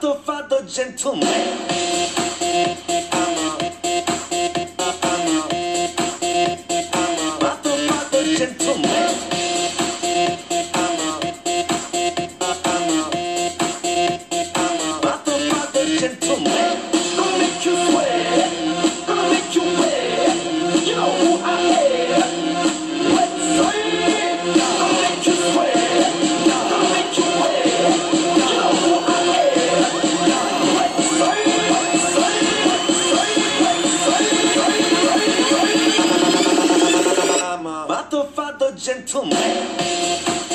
Father, father, gentleman. Father, father, gentleman.